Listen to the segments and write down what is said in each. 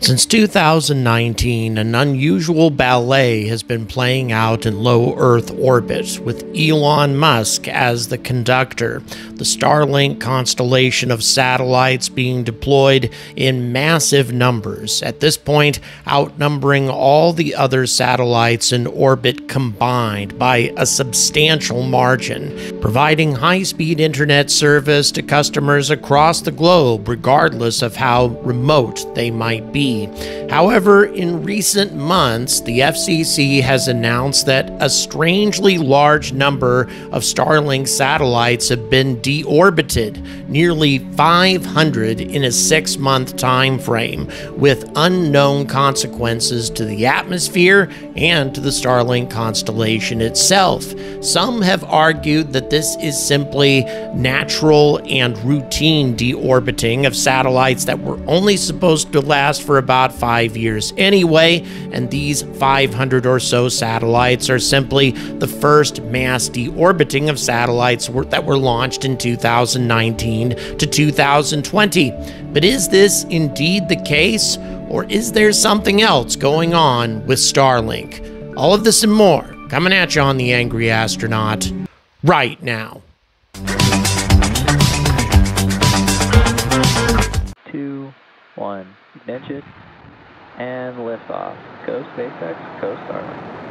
Since 2019, an unusual ballet has been playing out in low Earth orbit, with Elon Musk as the conductor. The Starlink constellation of satellites being deployed in massive numbers, at this point, outnumbering all the other satellites in orbit combined by a substantial margin, providing high speed internet service to customers across the globe, regardless of how remote they might be. However, in recent months, the FCC has announced that a strangely large number of Starlink satellites have been deorbited, nearly 500 in a six month time frame, with unknown consequences to the atmosphere and to the Starlink constellation itself. Some have argued that this is simply natural and routine deorbiting of satellites that were only supposed to last for about five years anyway, and these 500 or so satellites are simply the first mass deorbiting of satellites that were launched in 2019 to 2020. But is this indeed the case, or is there something else going on with Starlink? All of this and more coming at you on The Angry Astronaut right now. Two, one, ignition and liftoff. Go SpaceX, go Starlink.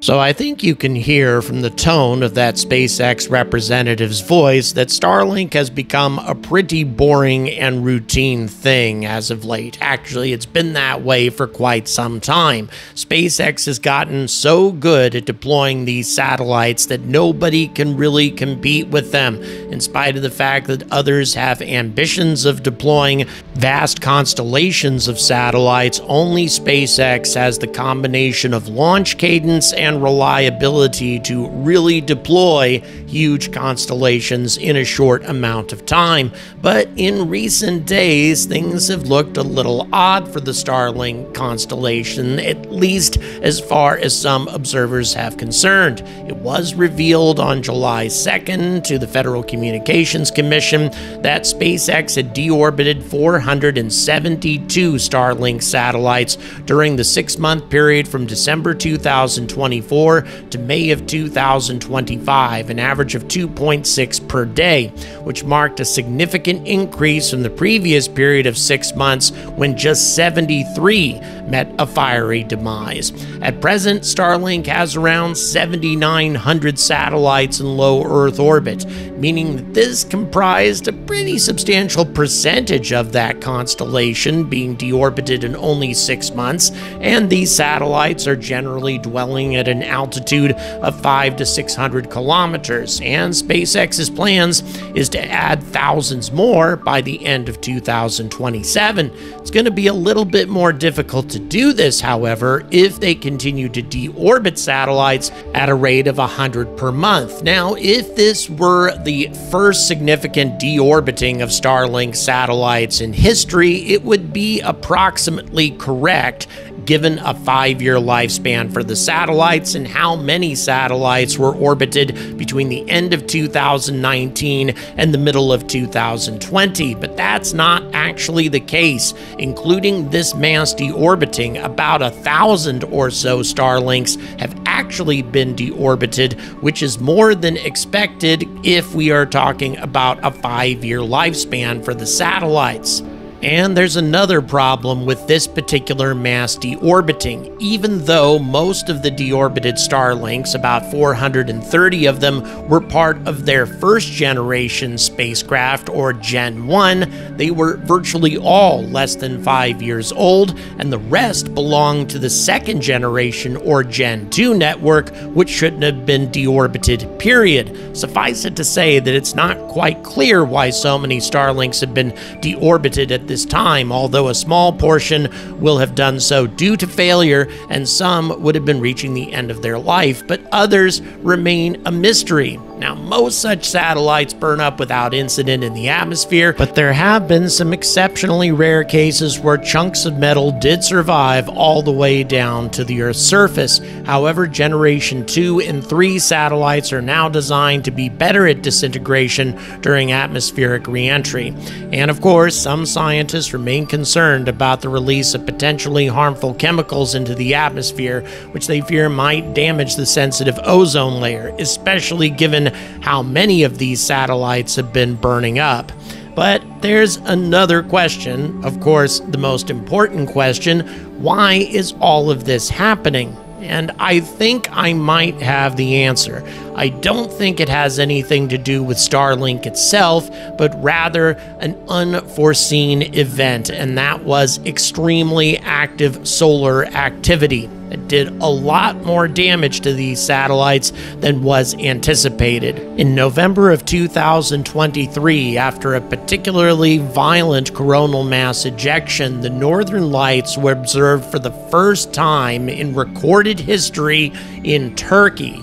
So I think you can hear from the tone of that SpaceX representative's voice that Starlink has become a pretty boring and routine thing as of late. Actually, it's been that way for quite some time. SpaceX has gotten so good at deploying these satellites that nobody can really compete with them, in spite of the fact that others have ambitions of deploying vast constellations of satellites. Only SpaceX has the combination of launch cadence and and reliability to really deploy huge constellations in a short amount of time. But in recent days, things have looked a little odd for the Starlink constellation, at least as far as some observers have concerned. It was revealed on July 2nd to the Federal Communications Commission that SpaceX had deorbited 472 Starlink satellites during the six month period from December 2024 2024 to May of 2025, an average of 2.6 per day, which marked a significant increase from the previous period of six months when just 73 met a fiery demise. At present, Starlink has around 7,900 satellites in low Earth orbit, meaning that this comprised a pretty substantial percentage of that constellation being deorbited in only six months, and these satellites are generally dwelling at an altitude of 5 to 600 kilometers, and SpaceX's plans is to add thousands more by the end of 2027. It's going to be a little bit more difficult to do this, however, if they continue to deorbit satellites at a rate of 100 per month. Now, if this were the first significant deorbiting of Starlink satellites in history, it would be approximately correct given a five year lifespan for the satellites and how many satellites were orbited between the end of 2019 and the middle of 2020. But that's not actually the case. Including this mass deorbiting, about a thousand or so Starlinks have actually been deorbited, which is more than expected if we are talking about a five year lifespan for the satellites. And there's another problem with this particular mass deorbiting. Even though most of the deorbited Starlinks, about 430 of them, were part of their first generation spacecraft or Gen 1, they were virtually all less than five years old, and the rest belonged to the second generation or Gen 2 network, which shouldn't have been deorbited, period. Suffice it to say that it's not quite clear why so many Starlinks have been deorbited at this time, although a small portion will have done so due to failure, and some would have been reaching the end of their life, but others remain a mystery. Now, most such satellites burn up without incident in the atmosphere, but there have been some exceptionally rare cases where chunks of metal did survive all the way down to the Earth's surface. However, Generation 2 and 3 satellites are now designed to be better at disintegration during atmospheric reentry. And of course, some scientists remain concerned about the release of potentially harmful chemicals into the atmosphere, which they fear might damage the sensitive ozone layer, especially given how many of these satellites have been burning up. But there's another question, of course, the most important question why is all of this happening? And I think I might have the answer. I don't think it has anything to do with Starlink itself, but rather an unforeseen event, and that was extremely active solar activity. It did a lot more damage to these satellites than was anticipated. In November of 2023, after a particularly violent coronal mass ejection, the northern lights were observed for the first time in recorded history in Turkey.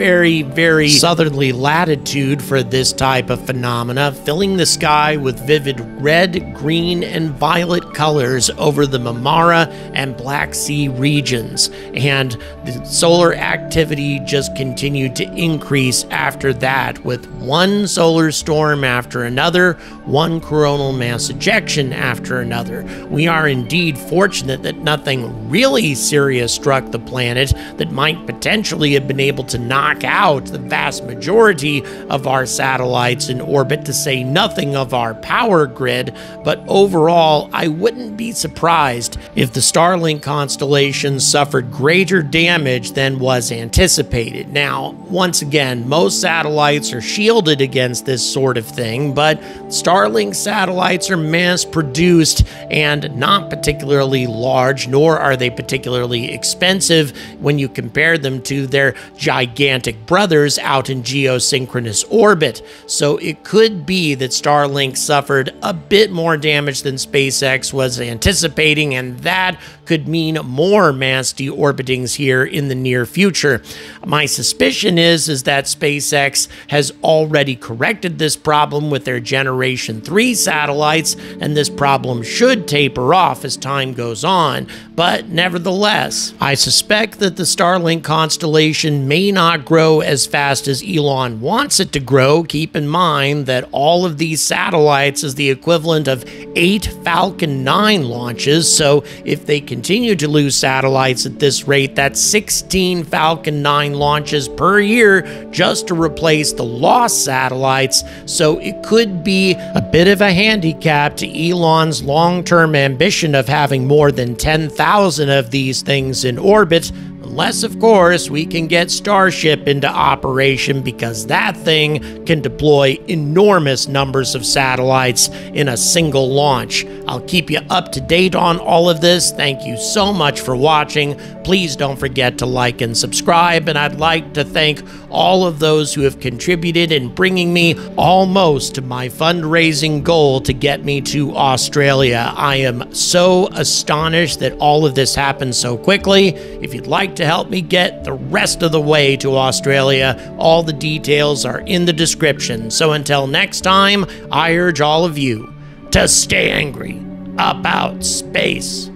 Very, very southerly latitude for this type of phenomena, filling the sky with vivid red, green, and violet colors over the Marmara and Black Sea regions. And the solar activity just continued to increase after that, with one solar storm after another, one coronal mass ejection after another. We are indeed fortunate that nothing really serious struck the planet that might potentially have been able to knock knock out the vast majority of our satellites in orbit, to say nothing of our power grid. But overall, I wouldn't be surprised if the Starlink constellation suffered greater damage than was anticipated. Now, once again, most satellites are shielded against this sort of thing, but Starlink satellites are mass produced and not particularly large, nor are they particularly expensive when you compare them to their gigantic gigantic brothers out in geosynchronous orbit, so it could be that Starlink suffered a bit more damage than SpaceX was anticipating, and that could mean more mass deorbitings here in the near future. My suspicion is, is that SpaceX has already corrected this problem with their Generation 3 satellites, and this problem should taper off as time goes on. But nevertheless, I suspect that the Starlink constellation may not grow as fast as Elon wants it to grow. Keep in mind that all of these satellites is the equivalent of eight Falcon 9 launches, so if they can continue to lose satellites at this rate, that's 16 Falcon 9 launches per year just to replace the lost satellites. So it could be a bit of a handicap to Elon's long term ambition of having more than 10,000 of these things in orbit Unless, of course, we can get Starship into operation because that thing can deploy enormous numbers of satellites in a single launch. I'll keep you up to date on all of this. Thank you so much for watching. Please don't forget to like and subscribe. And I'd like to thank all of those who have contributed in bringing me almost to my fundraising goal to get me to Australia. I am so astonished that all of this happened so quickly. If you'd like to help me get the rest of the way to Australia. All the details are in the description. So until next time, I urge all of you to stay angry about space.